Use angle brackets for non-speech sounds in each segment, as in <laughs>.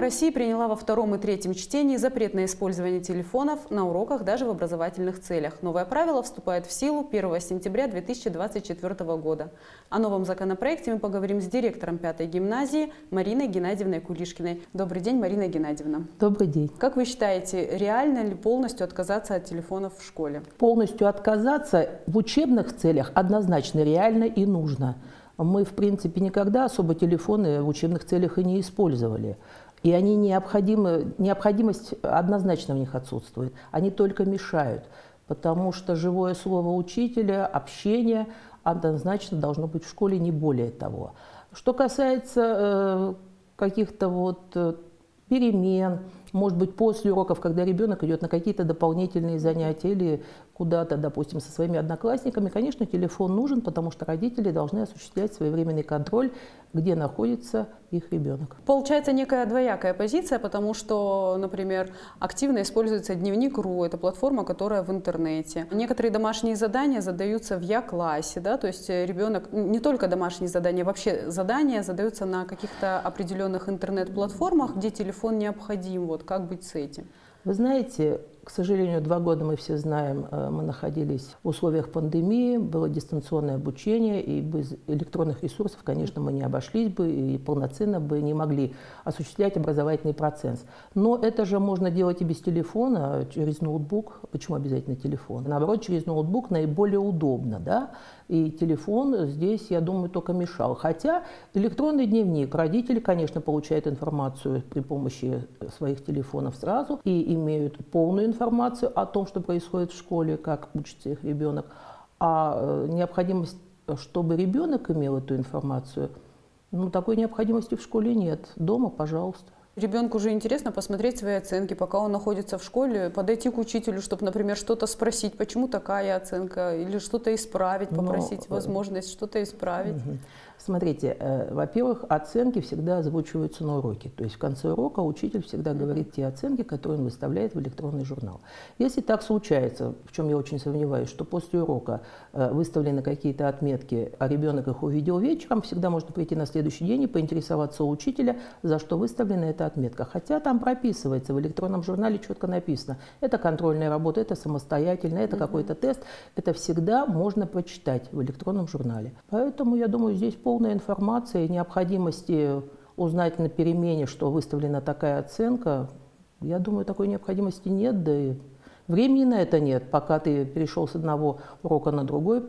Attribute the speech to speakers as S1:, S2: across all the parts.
S1: Госдума России приняла во втором и третьем чтении запрет на использование телефонов на уроках даже в образовательных целях. Новое правило вступает в силу 1 сентября 2024 года. О новом законопроекте мы поговорим с директором пятой гимназии Мариной Геннадьевной Кулишкиной. Добрый день, Марина Геннадьевна.
S2: Добрый день.
S1: Как вы считаете, реально ли полностью отказаться от телефонов в школе?
S2: Полностью отказаться в учебных целях однозначно реально и нужно мы, в принципе, никогда особо телефоны в учебных целях и не использовали. И они необходимы, необходимость однозначно в них отсутствует. Они только мешают, потому что живое слово учителя, общение однозначно должно быть в школе, не более того. Что касается э, каких-то вот э, перемен, может быть, после уроков, когда ребенок идет на какие-то дополнительные занятия или куда-то, допустим, со своими одноклассниками, конечно, телефон нужен, потому что родители должны осуществлять своевременный контроль, где находится их ребенок.
S1: Получается некая двоякая позиция, потому что, например, активно используется дневник.ру, это платформа, которая в интернете. Некоторые домашние задания задаются в Я-классе, да, то есть ребенок, не только домашние задания, вообще задания задаются на каких-то определенных интернет-платформах, где телефон необходим. Вот как быть с этим?
S2: Вы знаете, к сожалению, два года мы все знаем, э, мы находились в условиях пандемии, было дистанционное обучение, и без электронных ресурсов, конечно, мы не обошлись бы и полноценно бы не могли осуществлять образовательный процесс. Но это же можно делать и без телефона, через ноутбук. Почему обязательно телефон? Наоборот, через ноутбук наиболее удобно, да? И телефон здесь, я думаю, только мешал. Хотя электронный дневник, родители, конечно, получают информацию при помощи своих телефонов сразу и имеют полную информацию о том, что происходит в школе, как учится их ребенок. А э, необходимость, чтобы ребенок имел эту информацию, ну, такой необходимости в школе нет. Дома, пожалуйста.
S1: Ребенку уже интересно посмотреть свои оценки, пока он находится в школе, подойти к учителю, чтобы, например, что-то спросить, почему такая оценка, или что-то исправить, попросить Но, э, возможность что-то исправить. Угу.
S2: Смотрите, э, во-первых, оценки всегда озвучиваются на уроке. То есть в конце урока учитель всегда говорит те оценки, которые он выставляет в электронный журнал. Если так случается, в чем я очень сомневаюсь, что после урока э, выставлены какие-то отметки, а ребенок их увидел вечером, всегда можно прийти на следующий день и поинтересоваться у учителя, за что выставлена эта отметка. Хотя там прописывается, в электронном журнале четко написано, это контрольная работа, это самостоятельно, это какой-то тест. Это всегда можно прочитать в электронном журнале. Поэтому, я думаю, здесь полная информация, необходимости узнать на перемене, что выставлена такая оценка, я думаю, такой необходимости нет, да и времени на это нет. Пока ты перешел с одного урока на другой,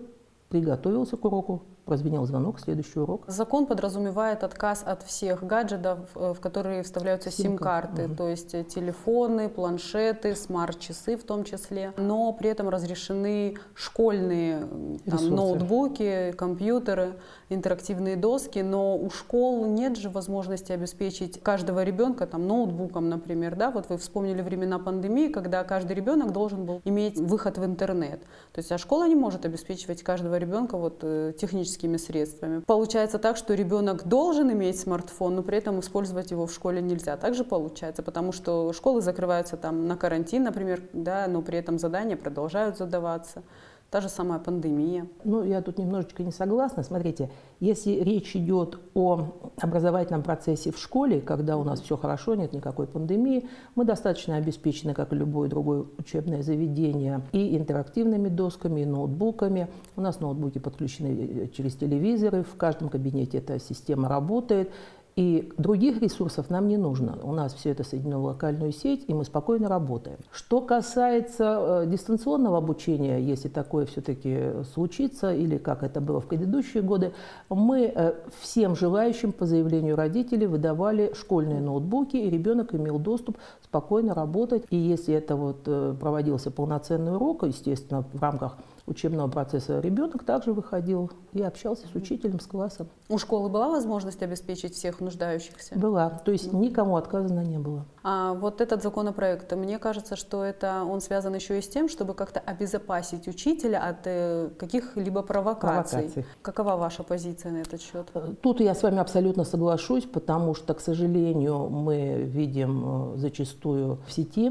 S2: приготовился к уроку, прозвенел звонок, следующий урок.
S1: Закон подразумевает отказ от всех гаджетов, э, в которые вставляются сим-карты, угу. то есть э, телефоны, планшеты, смарт-часы в том числе, но при этом разрешены школьные там, ноутбуки, компьютеры, интерактивные доски, но у школ нет же возможности обеспечить каждого ребенка там, ноутбуком, например. Да? Вот вы вспомнили времена пандемии, когда каждый ребенок должен был иметь выход в интернет. То есть а школа не может обеспечивать каждого ребенка вот, э, технически техническими средствами. Получается так, что ребенок должен иметь смартфон, но при этом использовать его в школе нельзя. Также получается, потому что школы закрываются там на карантин, например, да, но при этом задания продолжают задаваться. Та же самая пандемия.
S2: Ну, я тут немножечко не согласна. Смотрите, если речь идет о образовательном процессе в школе, когда у нас все хорошо, нет никакой пандемии, мы достаточно обеспечены, как и любое другое учебное заведение, и интерактивными досками, и ноутбуками. У нас ноутбуки подключены э, через телевизоры, в каждом кабинете эта система работает. И других ресурсов нам не нужно. У нас все это соединено в локальную сеть, и мы спокойно работаем. Что касается э, дистанционного обучения, если такое все-таки случится, или как это было в предыдущие годы, мы э, всем желающим по заявлению родителей выдавали школьные ноутбуки, и ребенок имел доступ спокойно работать. И если это вот э, проводился полноценный урок, естественно, в рамках учебного процесса ребенок также выходил и общался с учителем, с классом.
S1: У школы была возможность обеспечить всех нуждающихся?
S2: Была, то есть никому отказано не было.
S1: А вот этот законопроект, мне кажется, что это он связан еще и с тем, чтобы как-то обезопасить учителя от э, каких-либо провокаций. провокаций. Какова ваша позиция на этот счет?
S2: Э, тут я с вами абсолютно соглашусь, потому что, к сожалению, мы видим э, зачастую в сети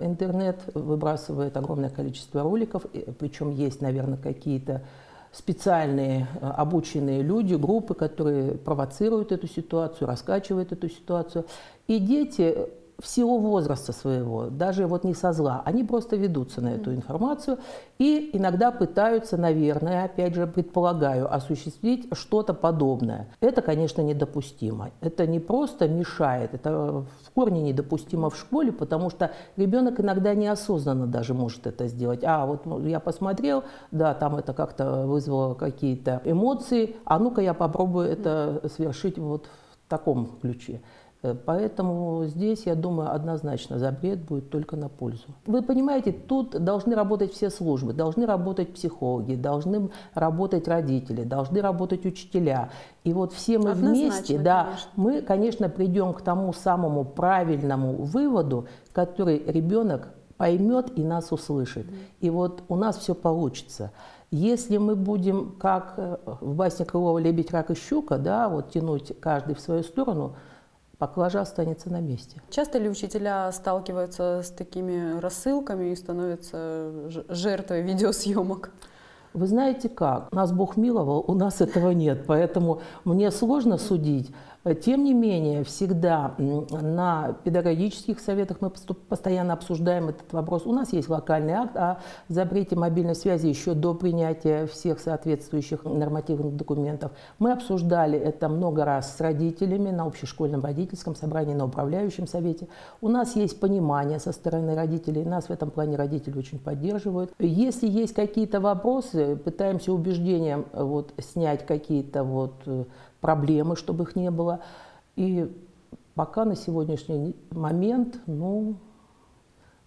S2: интернет выбрасывает огромное количество роликов, причем есть, наверное, какие-то специальные обученные люди, группы, которые провоцируют эту ситуацию, раскачивают эту ситуацию. И дети всего возраста своего, даже вот не со зла, они просто ведутся на эту информацию и иногда пытаются, наверное, опять же, предполагаю, осуществить что-то подобное. Это, конечно, недопустимо. Это не просто мешает, это в корне недопустимо в школе, потому что ребенок иногда неосознанно даже может это сделать. А, вот ну, я посмотрел, да, там это как-то вызвало какие-то эмоции, а ну-ка я попробую это совершить вот в таком ключе. Э, поэтому здесь, я думаю, однозначно запрет будет только на пользу. Вы понимаете, тут должны работать все службы, должны работать психологи, должны работать родители, должны работать учителя. И вот все мы однозначно, вместе, да, конечно. мы, конечно, придем к тому самому правильному выводу, который ребенок поймет и нас услышит. И вот у нас все получится. Если мы будем, как э, в басне Крылова «Лебедь, рак и щука», да, вот тянуть каждый в свою сторону – поклажа останется на месте.
S1: Часто ли учителя сталкиваются с такими рассылками и становятся жертвой видеосъемок?
S2: Вы знаете как? Нас Бог миловал, у нас этого нет, поэтому мне сложно судить. Тем не менее, всегда на педагогических советах мы постоянно обсуждаем этот вопрос. У нас есть локальный акт о запрете мобильной связи еще до принятия всех соответствующих нормативных документов. Мы обсуждали это много раз с родителями на общешкольном родительском собрании, на управляющем совете. У нас есть понимание со стороны родителей, нас в этом плане родители очень поддерживают. Если есть какие-то вопросы, пытаемся убеждением вот, снять какие-то вот э, проблемы, чтобы их не было. И пока на сегодняшний момент, ну,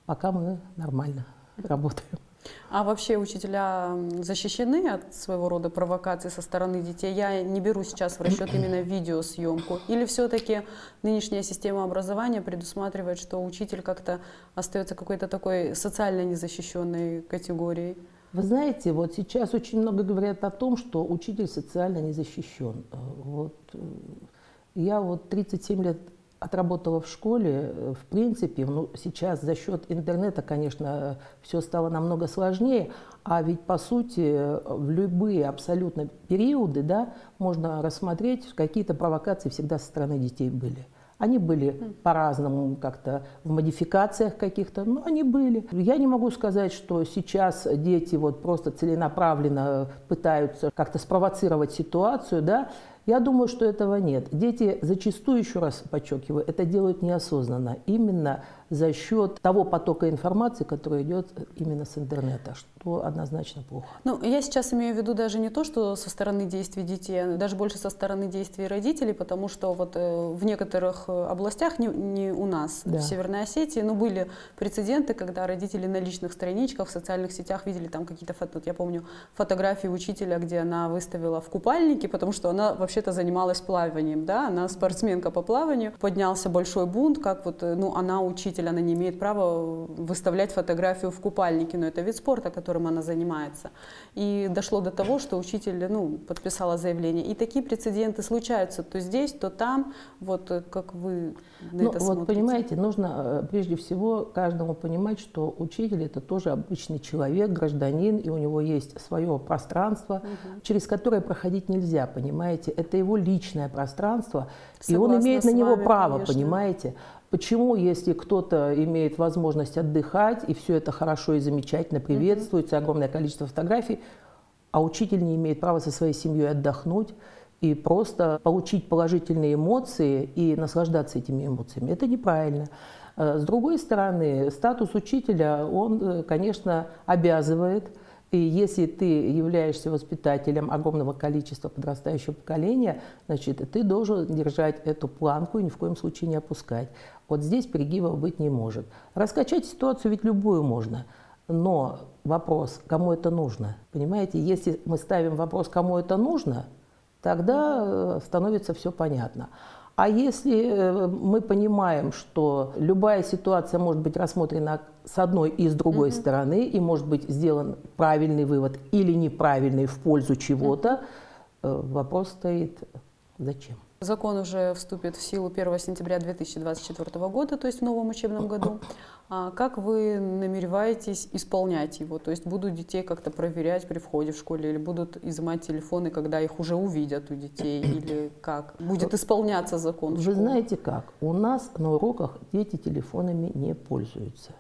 S2: пока мы нормально работаем.
S1: А вообще учителя защищены от своего рода провокаций со стороны детей? Я не беру сейчас в расчет именно видеосъемку. Или все-таки нынешняя система образования предусматривает, что учитель как-то остается какой-то такой социально незащищенной категорией?
S2: Вы знаете, вот сейчас очень много говорят о том, что учитель социально не защищен. Вот э, я вот 37 лет отработала в школе, э, в принципе, ну, сейчас за счет интернета, конечно, все стало намного сложнее, а ведь, по сути, в любые абсолютно периоды, да, можно рассмотреть, какие-то провокации всегда со стороны детей были. Они были по-разному как-то в модификациях каких-то, но они были. Я не могу сказать, что сейчас дети вот просто целенаправленно пытаются как-то спровоцировать ситуацию, да, я думаю, что этого нет. Дети зачастую, еще раз подчеркиваю, это делают неосознанно, именно за счет того потока информации, который идет именно с интернета, что однозначно плохо.
S1: Ну, я сейчас имею в виду даже не то, что со стороны действий детей, а даже больше со стороны действий родителей, потому что вот э, в некоторых э, областях, не, не у нас, да. в Северной Осетии, ну, были прецеденты, когда родители на личных страничках в социальных сетях видели там какие-то вот я помню фотографии учителя, где она выставила в купальнике, потому что она вообще-то занималась плаванием, да, она спортсменка по плаванию, поднялся большой бунт, как вот, э, ну, она учитель она не имеет права выставлять фотографию в купальнике, но это вид спорта, которым она занимается. И дошло до того, что учитель ну, подписала заявление. И такие прецеденты случаются то здесь, то там. Вот э, как вы на
S2: ну,
S1: это
S2: вот
S1: смотрите?
S2: понимаете, нужно э, прежде всего каждому понимать, что учитель это тоже обычный человек, гражданин, и у него есть свое пространство, угу. через которое проходить нельзя, понимаете? Это его личное пространство, Согласна и он имеет на него вами, право, конечно. понимаете? Почему, если кто-то имеет возможность отдыхать, и все это хорошо и замечательно приветствуется, огромное количество фотографий, а учитель не имеет права со своей семьей отдохнуть и просто получить положительные эмоции и наслаждаться этими эмоциями. Это неправильно. Э, с другой стороны, статус учителя, он, э, конечно, обязывает и если ты являешься воспитателем огромного количества подрастающего поколения, значит, ты должен держать эту планку и ни в коем случае не опускать. Вот здесь перегибов быть не может. Раскачать ситуацию ведь любую можно. Но вопрос, кому это нужно? Понимаете, если мы ставим вопрос, кому это нужно, тогда э, становится все понятно. А если э, мы понимаем, что любая ситуация может быть рассмотрена с одной и с другой mm-hmm. стороны, и может быть сделан правильный вывод или неправильный в пользу чего-то, mm-hmm. вопрос стоит зачем?
S1: Закон уже вступит в силу 1 сентября 2024 года, то есть в новом учебном году. А как вы намереваетесь исполнять его? То есть будут детей как-то проверять при входе в школе или будут изымать телефоны, когда их уже увидят у детей? Или как? Будет исполняться закон?
S2: Вы знаете как? У нас на уроках дети телефонами не пользуются.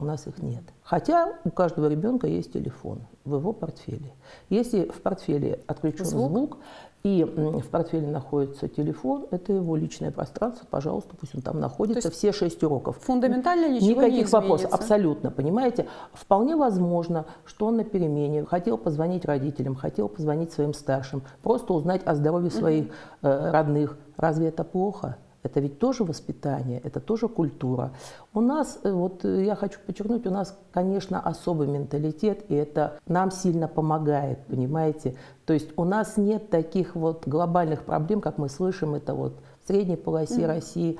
S2: У нас их нет. Хотя у каждого ребенка есть телефон в его портфеле. Если в портфеле отключен звук, звук и в портфеле находится телефон, это его личное пространство, пожалуйста, пусть он там находится все шесть уроков.
S1: Фундаментально ничего
S2: Никаких
S1: не
S2: вопросов, абсолютно, понимаете? Вполне возможно, что он на перемене хотел позвонить родителям, хотел позвонить своим старшим, просто узнать о здоровье своих э, родных. Разве это плохо? Это ведь тоже воспитание, это тоже культура. У нас, э, вот э, я хочу подчеркнуть, у нас, конечно, особый менталитет, и это нам сильно помогает, понимаете? То есть у нас нет таких вот глобальных проблем, как мы слышим, это вот в средней полосе mm-hmm. России.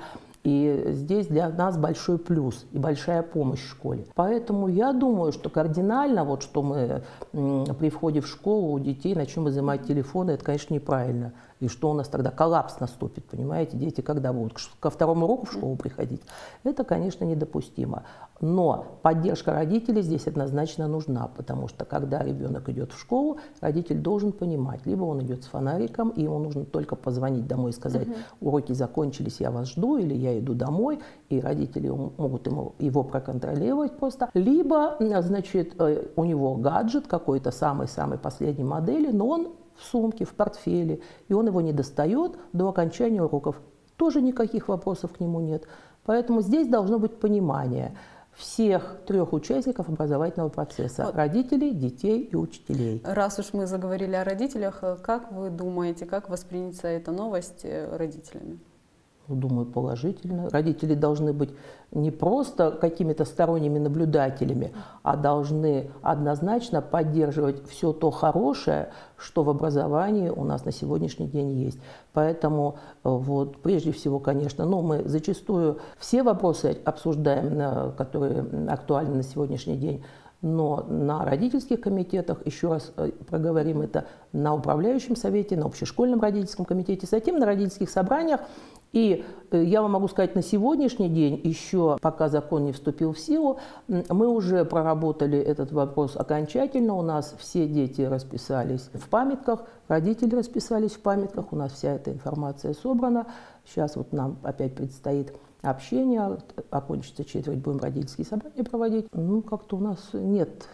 S2: И здесь для нас большой плюс и большая помощь в школе. Поэтому я думаю, что кардинально, вот что мы при входе в школу у детей начнем изымать телефоны, это, конечно, неправильно. И что у нас тогда коллапс наступит, понимаете? Дети когда будут ко второму уроку в школу приходить? Это, конечно, недопустимо. Но поддержка родителей здесь однозначно нужна, потому что когда ребенок идет в школу, родитель должен понимать, либо он идет с фонариком, и ему нужно только позвонить домой и сказать, уроки закончились, я вас жду, или я иду домой, и родители могут ему, его проконтролировать просто. Либо, значит, э, у него гаджет какой-то самой-самой последней модели, но он в сумке, в портфеле, и он его не достает до окончания уроков. Тоже никаких вопросов к нему нет. Поэтому здесь должно быть понимание всех трех участников образовательного процесса вот. – родителей, детей и учителей.
S1: Раз уж мы заговорили о родителях, как вы думаете, как воспринята эта новость э, родителями?
S2: Думаю, положительно. Родители должны быть не просто какими-то сторонними наблюдателями, а должны однозначно поддерживать все то хорошее, что в образовании у нас на сегодняшний день есть. Поэтому э, вот прежде всего, конечно, ну, мы зачастую все вопросы обсуждаем, которые актуальны на сегодняшний день, но на родительских комитетах, еще раз э, проговорим это, на управляющем совете, на общешкольном родительском комитете, затем на родительских собраниях и э, я вам могу сказать, на сегодняшний день, еще пока закон не вступил в силу, мы уже проработали этот вопрос окончательно. У нас все дети расписались в памятках, родители расписались в памятках, у нас вся эта информация собрана. Сейчас вот нам опять предстоит общение, окончится четверть, будем родительские собрания проводить. Ну, как-то у нас нет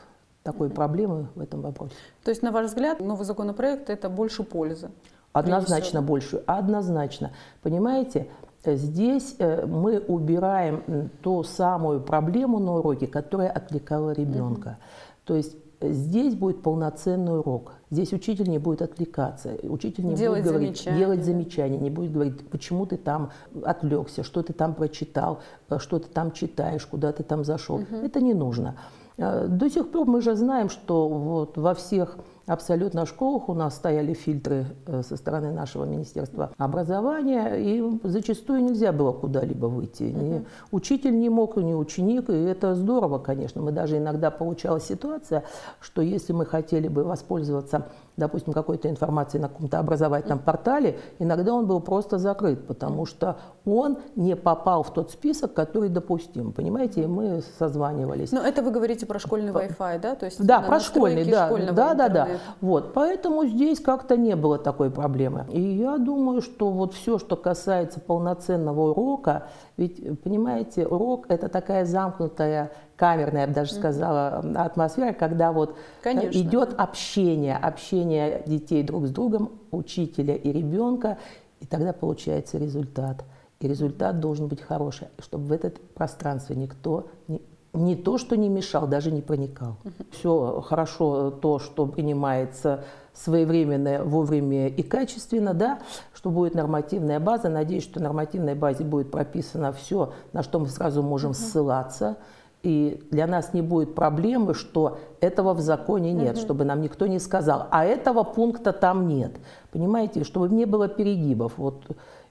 S2: такой проблемы в этом вопросе.
S1: То есть, на ваш взгляд, новый законопроект – это больше пользы?
S2: Однозначно большую, однозначно. Понимаете, здесь э, мы убираем ту самую проблему на уроке, которая отвлекала ребенка. Угу. То есть э, здесь будет полноценный урок. Здесь учитель не будет отвлекаться, учитель не делать будет говорить, замечания. делать замечания, не будет говорить, почему ты там отвлекся, что ты там прочитал, э, что ты там читаешь, куда ты там зашел. Угу. Это не нужно. До сих пор мы же знаем, что вот во всех абсолютно школах у нас стояли фильтры э, со стороны нашего Министерства образования, и зачастую нельзя было куда-либо выйти. Ни учитель не мог, ни ученик, и это здорово, конечно. Мы даже иногда получалась ситуация, что если мы хотели бы воспользоваться допустим, какой-то информации на каком-то образовательном портале, иногда он был просто закрыт, потому что он не попал в тот список, который допустим. Понимаете, и мы созванивались.
S1: Но это вы говорите про школьный Wi-Fi, да?
S2: То есть да, про школьный, да. Да, да, да. Вот, поэтому здесь как-то не было такой проблемы. И я думаю, что вот все, что касается полноценного урока, ведь, понимаете, урок – это такая замкнутая, камерная, я бы даже сказала, атмосфера, когда вот э, Конечно. идет общение, общение детей друг с другом, учителя и ребенка, и тогда получается результат. И результат должен быть хороший, чтобы в это пространство никто не, не то, что не мешал, даже не проникал. Все хорошо, то, что принимается своевременно, вовремя и качественно, да, что будет нормативная база. Надеюсь, что в нормативной базе будет прописано все, на что мы сразу можем угу. ссылаться. И для нас не будет проблемы, что этого в законе нет, угу. чтобы нам никто не сказал, а этого пункта там нет. Понимаете, чтобы не было перегибов. Вот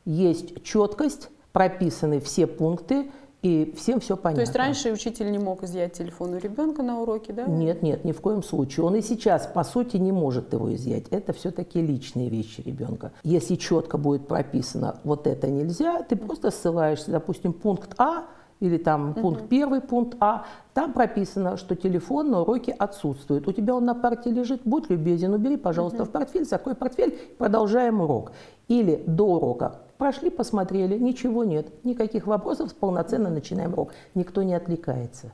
S2: есть четкость, прописаны все пункты, и всем все понятно.
S1: То есть раньше учитель не мог изъять телефон у ребенка на уроке, да?
S2: Нет, нет, ни в коем случае. Он и сейчас, по сути, не может его изъять. Это все-таки личные вещи ребенка. Если четко будет прописано, вот это нельзя, ты просто ссылаешься, допустим, пункт А, или там пункт угу. первый, пункт А, там прописано, что телефон на уроке отсутствует. У тебя он на парте лежит, будь любезен, убери, пожалуйста, угу. в портфель, закрой портфель, продолжаем урок. Или до урока Прошли, посмотрели, ничего нет, никаких вопросов, полноценно начинаем урок. Никто не отвлекается.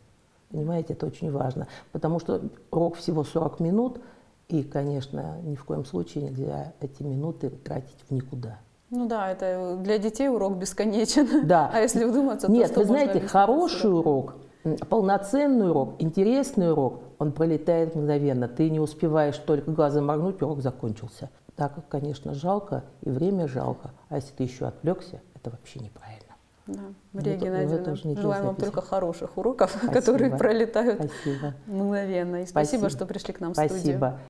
S2: Понимаете, это очень важно, потому что урок всего 40 минут, и, конечно, ни в коем случае нельзя эти минуты тратить в никуда.
S1: Ну да, это для детей урок бесконечен.
S2: Да.
S1: А если вдуматься,
S2: Нет,
S1: то
S2: вы знаете, хороший урок, полноценный урок, интересный урок, он пролетает мгновенно. Ты не успеваешь только глазом моргнуть, урок закончился. Так, конечно, жалко, и время жалко. А если ты еще отвлекся, это вообще неправильно.
S1: Да. Мария это, Геннадьевна, желаем вам только хороших уроков, <laughs> спасибо. которые пролетают спасибо. мгновенно. И спасибо, спасибо, что пришли к нам в
S2: спасибо.
S1: студию.